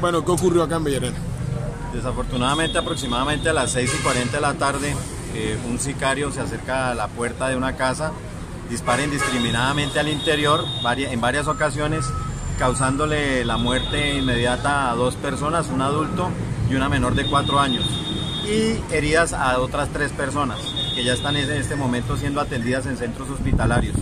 Bueno, ¿qué ocurrió acá en Villarena? Desafortunadamente, aproximadamente a las 6 y 40 de la tarde, eh, un sicario se acerca a la puerta de una casa, dispara indiscriminadamente al interior en varias ocasiones, causándole la muerte inmediata a dos personas, un adulto y una menor de 4 años, y heridas a otras tres personas que ya están en este momento siendo atendidas en centros hospitalarios.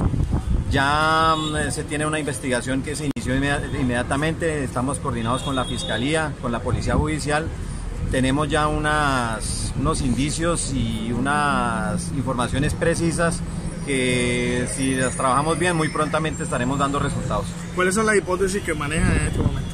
Ya mm, se tiene una investigación que se inició inmediatamente, estamos coordinados con la Fiscalía, con la Policía Judicial, tenemos ya unos indicios y unas informaciones precisas que si las trabajamos bien muy prontamente estaremos dando resultados. ¿Cuáles son las hipótesis que manejan en este momento?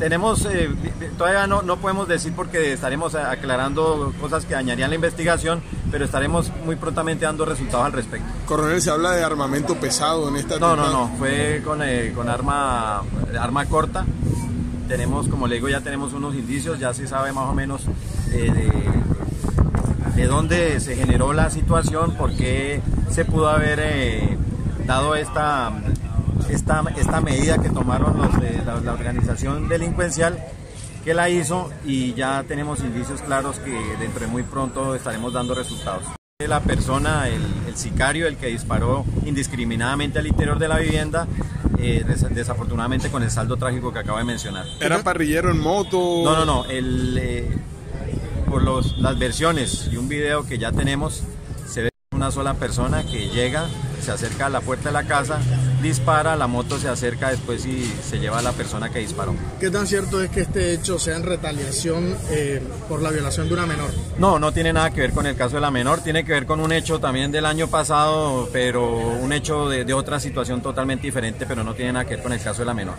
Tenemos, eh, todavía no, no podemos decir porque estaremos aclarando cosas que dañarían la investigación, pero estaremos muy prontamente dando resultados al respecto. Coronel, ¿se habla de armamento pesado en esta No, no, no, fue con, eh, con arma, arma corta. Tenemos, como le digo, ya tenemos unos indicios, ya se sabe más o menos eh, de, de, dónde se generó la situación, por qué se pudo haber dado esta esta, esta medida que tomaron los de la, organización delincuencial que la hizo y ya tenemos indicios claros que dentro de muy pronto estaremos dando resultados. La persona, el, sicario, el que disparó indiscriminadamente al interior de la vivienda, eh, desafortunadamente con el saldo trágico que acabo de mencionar. ¿Era parrillero en moto? No, no, no. El, eh, por los, las versiones y un video que ya tenemos, se ve una sola persona que llega, se acerca a la puerta de la casa, dispara, la moto se acerca después y se lleva a la persona que disparó. ¿Qué tan cierto es que este hecho sea en retaliación eh, por la violación de una menor? No, no tiene nada que ver con el caso de la menor, tiene que ver con un hecho también del año pasado, pero un hecho de, de otra situación totalmente diferente, pero no tiene nada que ver con el caso de la menor.